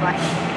Bye.